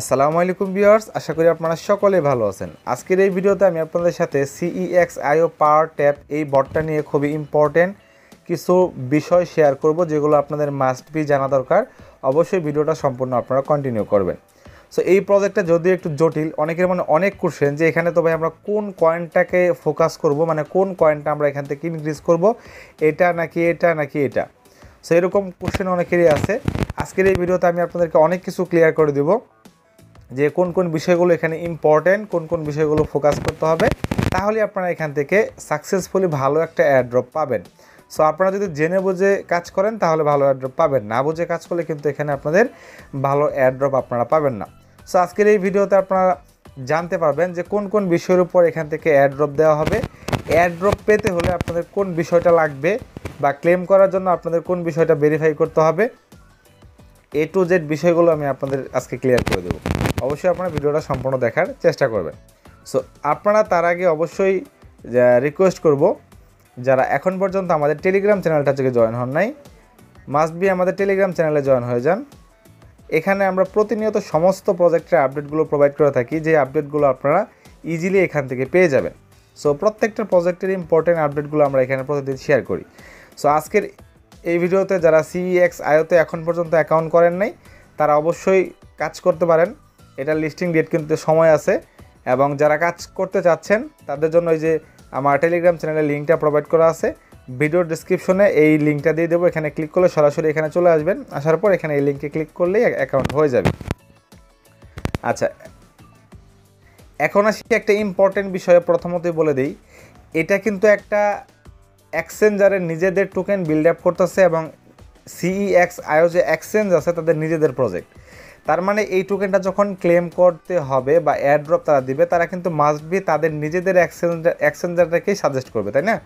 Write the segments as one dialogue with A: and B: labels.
A: আসসালামু আলাইকুম ভিউয়ার্স, আশা করি আপনারা সকলে ভালো আছেন। আজকের এই ভিডিওতে আমি আপনাদের সাথে সিইএক্স আইও পাওয়ার ট্যাপ এই বটটা নিয়ে খুবই ইম্পর্টেন্ট কিছু বিষয় শেয়ার করব, যেগুলো আপনাদের মাস্ট বি জানা দরকার। অবশ্যই ভিডিওটা সম্পূর্ণ আপনারা কন্টিনিউ করবেন। সো এই প্রজেক্টটা যদিও একটু জটিল, অনেকের মানে অনেক কোশ্চেন যে এখানে তো ভাই আমরা কোন কয়েনটাকে ফোকাস করব মানে কোন কয়েনটা আমরা এখান থেকে ইনক্রিজ করব, এটা নাকি এটা নাকি এটা? সো এরকম কোশ্চেন অনেকেরই আছে। আজকের এই ভিডিওতে আমি আপনাদেরকে অনেক কিছু ক্লিয়ার করে দেবো। যে কোন কোন বিষয়গুলো এখানে ইম্পর্টেন্ট কোন কোন বিষয়গুলো ফোকাস করতে হবে, তাহলে আপনারা এখান থেকে সাকসেসফুলি ভালো একটা অ্যাড্রপ পাবেন। সো আপনারা যদি জেনে বুঝে কাজ করেন, তাহলে ভালো অ্যাড্রপ পাবেন। না বুঝে কাজ করলে কিন্তু এখানে আপনাদের ভালো অ্যাড্রপ আপনারা পাবেন না। সো আজকের এই ভিডিওতে আপনারা জানতে পারবেন যে কোন কোন বিষয়ের উপর এখান থেকে অ্যাড্রপ দেওয়া হবে। অ্যাড্রপ পেতে হলে আপনাদের কোন বিষয়টা লাগবে বা ক্লেম করার জন্য আপনাদের কোন বিষয়টা ভেরিফাই করতে হবে। এ টু জেড বিষয়গুলো আমি আপনাদের আজকে ক্লিয়ার করে দেবো। অবশ্যই আপনারা ভিডিওটা সম্পূর্ণ দেখার চেষ্টা করবেন। সো আপনারা তার আগে অবশ্যই রিকোয়েস্ট করব, যারা এখন পর্যন্ত আমাদের টেলিগ্রাম চ্যানেলটা থেকে জয়েন হন নাই মাস্ট বি আমাদের টেলিগ্রাম চ্যানেলে জয়েন হয়ে যান। এখানে আমরা প্রতিনিয়ত সমস্ত প্রজেক্টের আপডেটগুলো প্রোভাইড করে থাকি, যে আপডেটগুলো আপনারা ইজিলি এখান থেকে পেয়ে যাবেন। সো প্রত্যেকটা প্রজেক্টের ইম্পর্টেন্ট আপডেটগুলো আমরা এখানে প্রতিদিন শেয়ার করি। সো আজকের এই ভিডিওতে যারা সিইএক্স আয়োতে এখন পর্যন্ত অ্যাকাউন্ট করেন নাই, তারা অবশ্যই কাজ করতে পারেন। এটা লিস্টিং ডেট কিন্তু সময় আছে এবং যারা কাজ করতে চাচ্ছেন, তাদের জন্য এই যে আমার টেলিগ্রাম চ্যানেলের লিঙ্কটা প্রোভাইড করা আছে। ভিডিওর ডিসক্রিপশনে এই লিঙ্কটা দিয়ে দেবো, এখানে ক্লিক করলে সরাসরি এখানে চলে আসবেন। আসার পর এখানে এই লিঙ্কে ক্লিক করলেই অ্যাকাউন্ট হয়ে যাবে। আচ্ছা এখন আসি একটা ইম্পর্টেন্ট বিষয়ে প্রথমতই বলে দিই। এটা কিন্তু একটা এক্সচেঞ্জারের নিজেদের টোকেন বিল্ড আপ করতেছে এবং সিইএক্স আয়ো যে এক্সচেঞ্জ আছে, তাদের নিজেদের প্রজেক্ট তার মানে এই টোকেনটা যখন ক্লেম করতে হবে বা এয়ারড্রপ তারা দিবে, তারা কিন্তু মাস্ট বি তাদের নিজেদের এক্সচেঞ্জার এক্সচেঞ্জারটাকেই সাজেস্ট করবে, তাই না?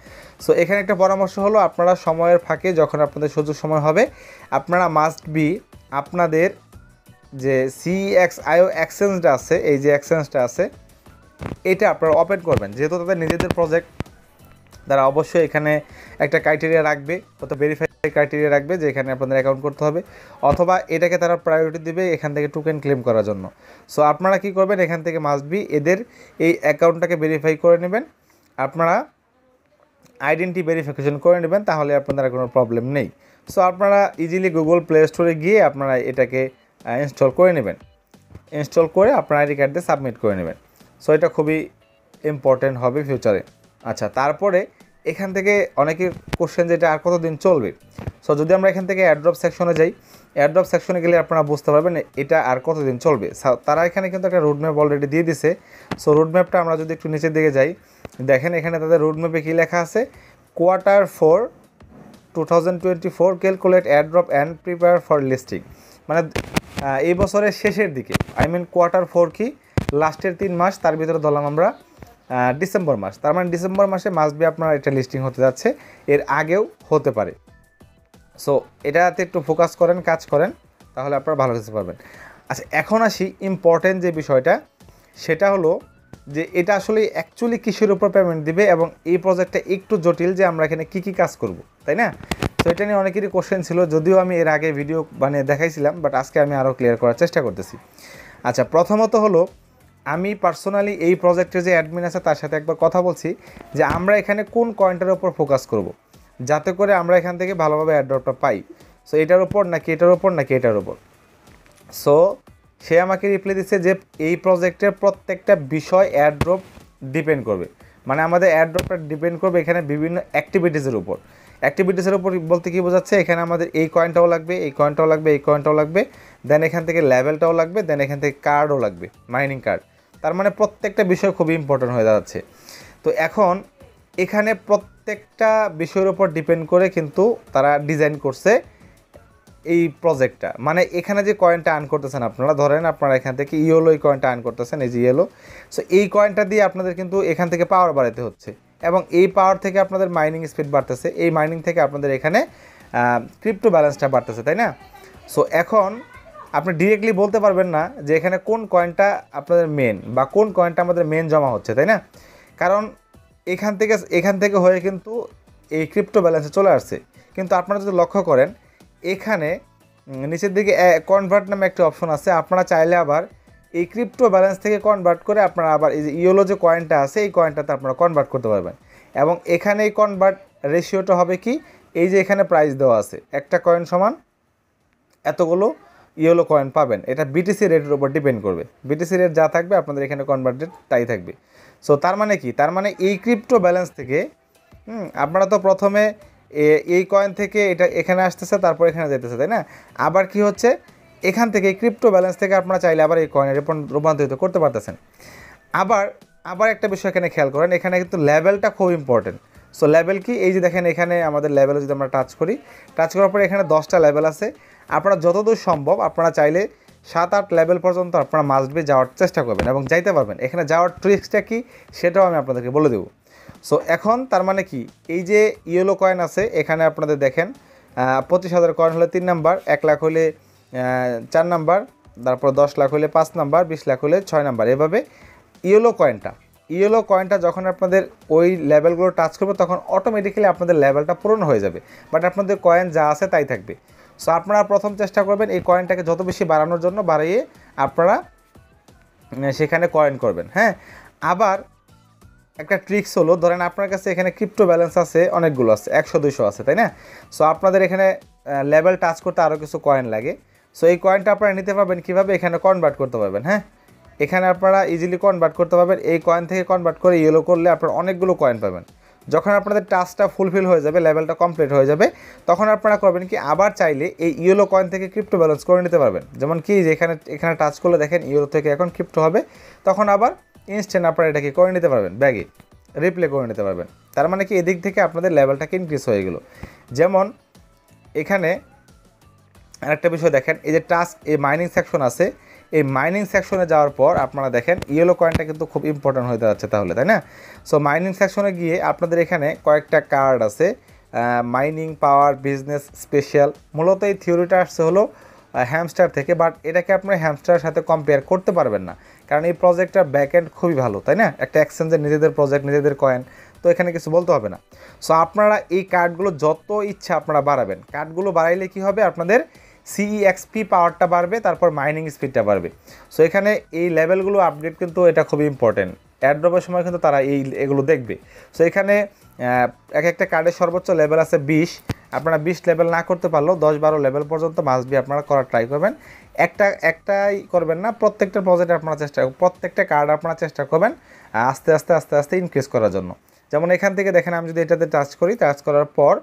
A: সো এখানে একটা পরামর্শ হলো, আপনারা সময়ের ফাঁকে যখন আপনাদের সুযোগ সময় হবে, আপনারা মাস্ট বি আপনাদের যে সিএক্স আইও এক্সচেঞ্জটা আছে, এই যে এক্সচেঞ্জটা আছে, এটা আপনারা ওপেন করবেন। যেহেতু তাদের নিজেদের প্রজেক্ট তারা অবশ্যই এখানে একটা ক্রাইটেরিয়া রাখবে অত ভেরিফাই ক্রাইটেরিয়া রাখবে যে এখানে আপনাদের অ্যাকাউন্ট করতে হবে, অথবা এটাকে তারা প্রায়োরিটি দেবে এখান থেকে টোকেন ক্লেম করার জন্য। সো আপনারা কি করবেন? এখান থেকে মাস্ট বি এদের এই অ্যাকাউন্টটাকে ভেরিফাই করে নেবেন। আপনারা আইডেন্টি ভেরিফিকেশন করে নেবেন, তাহলে আপনাদের কোনো প্রবলেম নেই। সো আপনারা ইজিলি গুগল প্লে স্টোরে গিয়ে আপনারা এটাকে ইনস্টল করে নেবেন। ইনস্টল করে আপনার আইডি কার্ড দিয়ে সাবমিট করে নেবেন। সো এটা খুবই ইম্পর্টেন্ট হবে ফিউচারে আচ্ছা তারপরে এখান থেকে অনেকের কোশ্চেন যেটা আর কতদিন চলবে? সো যদি আমরা এখান থেকে অ্যাড্রপ সেকশনে যাই অ্যাড্রপ সেকশনে গেলে আপনারা বুঝতে পারবেন এটা আর কতদিন চলবে। তারা এখানে কিন্তু একটা রোডম্যাপ অলরেডি দিয়ে দিছে। সো রোডম্যাপটা আমরা যদি একটু নিচের দিকে যাই, দেখেন এখানে তাদের রোডম্যাপে কী লেখা আছে? Quarter four two thousand twenty four calculate airdrop and prepare for listing মানে এই বছরের শেষের দিকে আই মিন কোয়ার্টার ফোর কি? লাস্টের তিন মাস, তার ভিতরে ধরলাম আমরা ডিসেম্বর মাস। তার মানে ডিসেম্বর মাসে মাস বি আপনার এটা লিস্টিং হতে যাচ্ছে। এর আগেও হতে পারে। সো এটাতে একটু ফোকাস করেন, কাজ করেন, তাহলে আপনারা ভালো কিছু পারবেন আচ্ছা এখন আসি ইম্পর্টেন্ট যে বিষয়টা, সেটা হলো যে এটা আসলে অ্যাকচুয়ালি কিসের উপর পেমেন্ট দিবে এবং এই প্রজেক্টটা একটু জটিল যে আমরা এখানে কী কী কাজ করব, তাই না? তো এটা নিয়ে অনেকেরই কোশ্চেন ছিল, যদিও আমি এর আগে ভিডিও বানিয়ে দেখাইছিলাম বাট আজকে আমি আরও ক্লিয়ার করার চেষ্টা করতেছি। আচ্ছা প্রথমত হলো আমি পার্সোনালি এই প্রজেক্টের যে অ্যাডমিন আছে, তার সাথে একবার কথা বলছি যে আমরা এখানে কোন কয়েনটার ওপর ফোকাস করব। যাতে করে আমরা এখান থেকে ভালোভাবে অ্যাড্রপটা পাই। সো এটার ওপর নাকি এটার ওপর নাকি এটার ওপর সো সে আমাকে রিপ্লাই দিচ্ছে যে এই প্রজেক্টের প্রত্যেকটা বিষয় অ্যাড্রপ ডিপেন্ড করবে। মানে আমাদের অ্যাড্রপটা ডিপেন্ড করবে এখানে বিভিন্ন অ্যাক্টিভিটিসের উপর। অ্যাক্টিভিটিসের উপর বলতে কী বোঝাচ্ছে? এখানে আমাদের এই কয়েনটাও লাগবে, এই কয়েনটাও লাগবে, এই কয়েনটাও লাগবে দেন এখান থেকে লেভেলটাও লাগবে দেন এখান থেকে কার্ডও লাগবে মাইনিং কার্ড তার মানে প্রত্যেকটা বিষয় খুবই ইম্পর্টেন্ট হয়ে দাঁড়াচ্ছে। তো এখন এখানে প্রত্যেকটা বিষয়ের উপর ডিপেন্ড করে কিন্তু তারা ডিজাইন করছে এই প্রজেক্টটা মানে এখানে যে কয়েনটা আর্ন করতেছেন আপনারা, ধরেন আপনারা এখান থেকে ইয়েলো এই কয়েনটা আর্ন করতেছেন, এই যে ইয়েলো সো এই কয়েনটা দিয়ে আপনাদের কিন্তু এখান থেকে পাওয়ার বাড়াতে হচ্ছে। এবং এই পাওয়ার থেকে আপনাদের মাইনিং স্পিড বাড়তেছে। এই মাইনিং থেকে আপনাদের এখানে ক্রিপ্টো ব্যালেন্সটা বাড়তেছে, তাই না? সো এখন আপনি ডিরেক্টলি বলতে পারবেন না যে এখানে কোন কয়েনটা আপনাদের মেন বা কোন কয়েনটা আমাদের মেন জমা হচ্ছে, তাই না? কারণ এখান থেকে এখান থেকে হয়ে কিন্তু এই ক্রিপ্টো ব্যালেন্সে চলে আসছে। কিন্তু আপনারা যদি লক্ষ্য করেন, এখানে নিচের দিকে কনভার্ট নামে একটা অপশন আছে। আপনারা চাইলে আবার এই ক্রিপ্টো ব্যালেন্স থেকে কনভার্ট করে আপনারা আবার এই যে ইয়োলো যে কয়েনটা আছে, এই কয়েনটাতে আপনারা কনভার্ট করতে পারবেন। এবং এখানে এই কনভার্ট রেশিওটা হবে কি? এই যে এখানে প্রাইস দেওয়া আছে, একটা কয়েন সমান এতগুলো ইয়েলো কয়েন পাবেন। এটা বিটিসি রেটের উপর ডিপেন্ড করবে। বিটিসি রেট যা থাকবে, আপনাদের এখানে কনভার্টেড তাই থাকবে। সো তার মানে কি? তার মানে এই ক্রিপ্টো ব্যালেন্স থেকে আপনারা তো প্রথমে এই কয়েন থেকে এটা এখানে আসতেছে, তারপর এখানে যেতেছে তাই না? আবার কি হচ্ছে? এখান থেকে ক্রিপ্টো ব্যালেন্স থেকে আপনারা চাইলে আবার এই কয়েনে রূপান্তরিত করতে পারতেছেন। আবার আবার একটা বিষয় এখানে খেয়াল করেন, এখানে কিন্তু লেভেলটা খুব ইম্পর্টেন্ট সো লেভেল কি? এই যে দেখেন এখানে আমাদের লেভেলে যদি আমরা টাচ করি টাচ করার পরে এখানে দশটা লেভেল আছে। আপনারা যতদূর সম্ভব আপনারা চাইলে সাত আট লেভেল পর্যন্ত আপনারা মাস্ট বি যাওয়ার চেষ্টা করবেন এবং যাইতে পারবেন। এখানে যাওয়ার ট্রিক্সটা কি সেটাও আমি আপনাদেরকে বলে দেবো। সো এখন তার মানে কি? এই যে ইয়েলো কয়েন আছে, এখানে আপনাদের দেখেন পঁচিশ হাজার কয়েন হলে তিন নাম্বার এক লাখ হলে চার নাম্বার তারপর দশ লাখ হলে পাঁচ নাম্বার বিশ লাখ হলে ছয় নাম্বার এভাবে ইয়েলো কয়েনটা ইয়েলো কয়েনটা যখন আপনাদের ওই লেভেলগুলো টাচ করবে, তখন অটোমেটিক্যালি আপনাদের লেভেলটা পূরণ হয়ে যাবে। বাট আপনাদের কয়েন যা আছে তাই থাকবে। সো আপনারা প্রথম চেষ্টা করবেন এই কয়েনটাকে যত বেশি বাড়ানোর জন্য বাড়িয়ে আপনারা সেখানে কয়েন করবেন হ্যাঁ? আবার একটা ট্রিক্স হলো, ধরেন আপনার কাছে এখানে ক্রিপ্টো ব্যালেন্স আছে, অনেকগুলো আছে, একশো দুশো আছে, তাই না? সো আপনাদের এখানে লেভেল টাচ করতে আরও কিছু কয়েন লাগে। সো এই কয়েনটা আপনারা নিতে পারবেন কীভাবে? এখানে কনভার্ট করতে পারবেন হ্যাঁ? এখানে আপনারা ইজিলি কনভার্ট করতে পারবেন। এই কয়েন থেকে কনভার্ট করে ইয়েলো করলে আপনারা অনেকগুলো কয়েন পাবেন। যখন আপনাদের টাস্কটা ফুলফিল হয়ে যাবে লেভেলটা কমপ্লিট হয়ে যাবে, তখন আপনারা করবেন কি, আবার চাইলে এই ইয়েলো কয়েন থেকে ক্রিপ্টো ব্যালেন্স করে নিতে পারবেন। যেমন কি, যে এখানে এখানে টাচ করলে দেখেন ইয়েলো থেকে এখন ক্রিপ্টো হবে। তখন আবার ইনস্ট্যান্ট আপনারা এটাকে করে নিতে পারবেন ব্যাগে রিপ্লে করে নিতে পারবেন। তার মানে কি, এদিক থেকে আপনাদের লেভেলটাকে ইনক্রিজ হয়ে গেলো। যেমন এখানে আরেকটা বিষয় দেখেন, এই যে টাস্ক এই মাইনিং সেকশন আছে এই মাইনিং সেকশনে যাওয়ার পর আপনারা দেখেন ইয়েলো কয়েনটা কিন্তু খুব ইম্পর্ট্যান্ট হয়ে যাচ্ছে তাহলে, তাই না? সো মাইনিং সেকশনে গিয়ে আপনাদের এখানে কয়েকটা কার্ড আছে। মাইনিং পাওয়ার বিজনেস স্পেশাল মূলত এই থিওরিটা আসছে হলো হ্যামস্টার থেকে বাট এটাকে আপনারা হ্যামস্টারের সাথে কম্পেয়ার করতে পারবেন না। কারণ এই প্রজেক্টটার ব্যাক এন্ড খুবই ভালো, তাই না? একটা এক্সচেঞ্জের নিজেদের প্রজেক্ট নিজেদের কয়েন তো এখানে কিছু বলতে হবে না। সো আপনারা এই কার্ডগুলো যত ইচ্ছা আপনারা বাড়াবেন। কার্ডগুলো বাড়াইলে কি হবে? আপনাদের সিইএক্সপি পাওয়ারটা বাড়বে, তারপর মাইনিং স্পিডটা বাড়বে। সো এখানে এই লেভেলগুলো আপডেট কিন্তু এটা খুবই ইম্পর্টেন্ট অ্যাড্রপের সময় কিন্তু তারা এই এগুলো দেখবে। সো এখানে এক একটা কার্ডের সর্বোচ্চ লেভেল আছে বিশ। আপনারা বিশ লেভেল না করতে পারলেও দশ বারো লেভেল পর্যন্ত মাসবি আপনারা করার ট্রাই করবেন। একটা, একটাই করবেন না, প্রত্যেকটা প্রজেক্টে আপনারা চেষ্টা, প্রত্যেকটা কার্ড আপনারা চেষ্টা করবেন আস্তে আস্তে আস্তে আস্তে ইনক্রিজ করার জন্য। যেমন এখান থেকে দেখেন আমি যদি এটাতে টাচ করি টাচ করার পর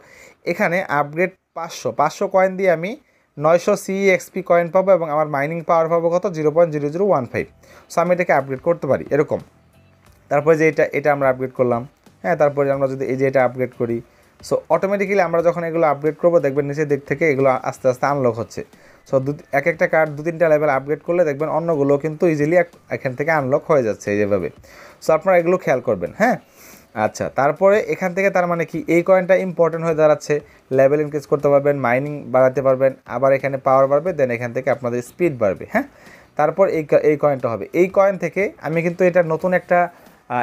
A: এখানে আপগ্রেড পাঁচশো পাঁচশো কয়েন দিয়ে আমি নয়শো সিএক্সপি কয়েন পাবো এবং আমার মাইনিং পাওয়ার পাবো কত? Zero point zero zero one five so আমি এটাকে আপগ্রেড করতে পারি, এরকম। তারপরে যে এটা এটা আমরা আপগ্রেড করলাম। হ্যাঁ তারপরে আমরা যদি এই যে এটা আপগ্রেড করি সো অটোমেটিক্যালি আমরা যখন এগুলো আপগ্রেড করব, দেখবেন নিচের দিক থেকে এগুলো আস্তে আস্তে আনলক হচ্ছে। সো দু, এক একটা কার্ড দু তিনটা লেভেল আপগ্রেড করলে দেখবেন অন্যগুলো কিন্তু ইজিলি এখান থেকে আনলক হয়ে যাচ্ছে এই যেভাবে। সো আপনারা এগুলো খেয়াল করবেন হ্যাঁ? আচ্ছা তারপরে এখান থেকে তার মানে কি? এই কয়েনটা ইম্পর্টেন্ট হয়ে দাঁড়াচ্ছে। লেভেল ইনক্রিজ করতে পারবেন মাইনিং বাড়াতে পারবেন, আবার এখানে পাওয়ার বাড়বে দেন এখান থেকে আপনাদের স্পিড বাড়বে হ্যাঁ? তারপর এই এই কয়েনটা হবে। এই কয়েন থেকে আমি কিন্তু এটা নতুন একটা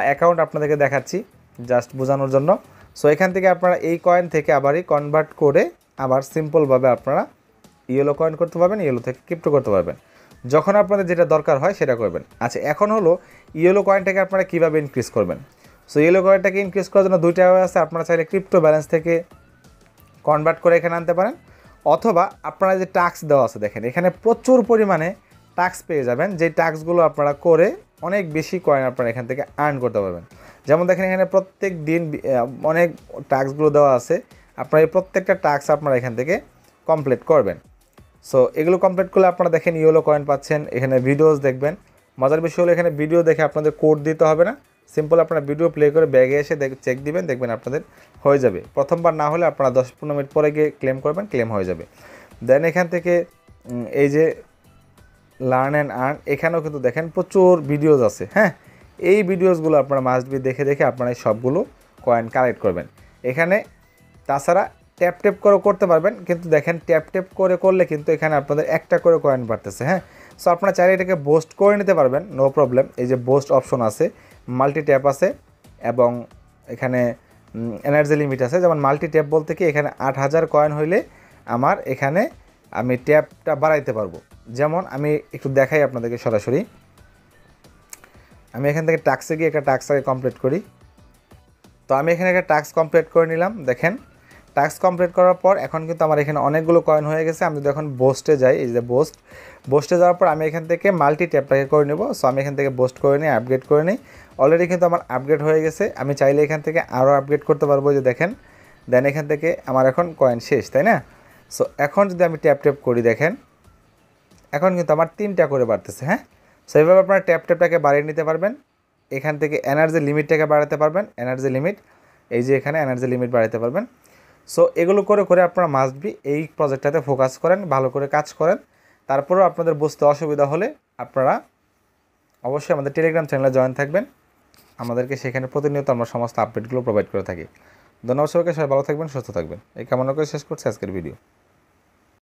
A: অ্যাকাউন্ট আপনাদেরকে দেখাচ্ছি জাস্ট বোঝানোর জন্য। সো এখান থেকে আপনারা এই কয়েন থেকে আবারই কনভার্ট করে আবার সিম্পলভাবে আপনারা ইয়েলো কয়েন করতে পারবেন ইয়েলো থেকে ক্রিপ্টো করতে পারবেন। যখন আপনাদের যেটা দরকার হয়, সেটা করবেন। আচ্ছা এখন হলো ইয়েলো কয়েনটাকে আপনারা কীভাবে ইনক্রিজ করবেন? সো ইয়েলো কয়েনটাকে ইনক্রিজ করার জন্য দুইটা ওয়ে আছে। আপনারা চাইলে ক্রিপ্টো ব্যালেন্স থেকে কনভার্ট করে এখানে আনতে পারেন। অথবা আপনারা যে টাক্স দেওয়া আছে, দেখেন, এখানে প্রচুর পরিমাণে টাক্স পেয়ে যাবেন। যে টাক্সগুলো আপনারা করে অনেক বেশি কয়েন আপনারা এখান থেকে আর্ন করতে পারবেন। যেমন দেখেন, এখানে প্রত্যেক দিন অনেক টাক্সগুলো দেওয়া আছে। আপনারা এই প্রত্যেকটা টাক্স আপনারা এখান থেকে কমপ্লিট করবেন। সো এগুলো কমপ্লিট করলে আপনারা দেখেন ইয়েলো কয়েন পাচ্ছেন। এখানে ভিডিওস দেখবেন। মজার বিষয় হলো, এখানে ভিডিও দেখে আপনাদের কোড দিতে হবে না। সিম্পল আপনারা ভিডিও প্লে করে ব্যাগে এসে চেক দিবেন, দেখবেন আপনাদের হয়ে যাবে। প্রথমবার না হলে আপনারা দশ পনেরো মিনিট পরে গিয়ে ক্লেম করবেন ক্লেম হয়ে যাবে। দেন এখান থেকে এই যে লার্ন অ্যান্ড আর্ন এখানেও কিন্তু দেখেন প্রচুর ভিডিওস আছে হ্যাঁ? এই ভিডিওসগুলো আপনারা মাস্ট বি দেখে দেখে আপনারা সবগুলো কয়েন কালেক্ট করবেন। এখানে তাছাড়া ট্যাপ ট্যাপ করে করতে পারবেন, কিন্তু দেখেন ট্যাপ ট্যাপ করে করলে কিন্তু এখানে আপনাদের একটা করে কয়েন বাড়তেছে হ্যাঁ? সো আপনারা চাইলে এটাকে বোস্ট করে নিতে পারবেন নো প্রবলেম এই যে বোস্ট অপশন আছে মাল্টি ট্যাপ আছে এবং এখানে এনার্জি লিমিট আছে। যেমন মাল্টি ট্যাপ বলতে কি, এখানে আট হাজার কয়েন হইলে আমার এখানে আমি ট্যাপটা বাড়াইতে পারব। যেমন আমি একটু দেখাই আপনাদেরকে সরাসরি। আমি এখান থেকে টাক্সে গিয়ে একটা টাক্স আগে কমপ্লিট করি। তো আমি এখানে একটা টাক্স কমপ্লিট করে নিলাম, দেখেন। টাস্ক কমপ্লিট করার পর এখন কিন্তু আমার এখানে অনেকগুলো কয়েন হয়ে গেছে। আমি যদি এখন বোস্টে যাই, এই যে বোস্ট বোস্টে যাওয়ার পর আমি এখান থেকে মাল্টি ট্যাপটাকে করে নেব। সো আমি এখান থেকে বোস্ট করে নিই আপগ্রেড করে নিই। অলরেডি কিন্তু আমার আপগ্রেড হয়ে গেছে। আমি চাইলে এখান থেকে আরও আপগ্রেড করতে পারব যে দেখেন। দেন এখান থেকে আমার এখন কয়েন শেষ, তাই না? সো এখন যদি আমি ট্যাপ ট্যাপ করি দেখেন, এখন কিন্তু আমার তিনটা করে বাড়তেছে হ্যাঁ? সো এইভাবে আপনারা ট্যাপ ট্যাপটাকে বাড়িয়ে নিতে পারবেন। এখান থেকে এনার্জি লিমিটটাকে বাড়াতে পারবেন এনার্জি লিমিট এই যে এখানে এনার্জি লিমিট বাড়াতে পারবেন। সো এগুলো করে করে আপনারা মাস্ট বি এই প্রজেক্টটাতে ফোকাস করেন, ভালো করে কাজ করেন। তারপরেও আপনাদের বুঝতে অসুবিধা হলে আপনারা অবশ্যই আমাদের টেলিগ্রাম চ্যানেলে জয়েন থাকবেন। আমাদেরকে সেখানে প্রতিনিয়ত আমরা সমস্ত আপডেটগুলো প্রোভাইড করে থাকি। ধন্যবাদ সবাইকে, সবাই ভালো থাকবেন, সুস্থ থাকবেন। এই কামনা করে শেষ করছি আজকের ভিডিও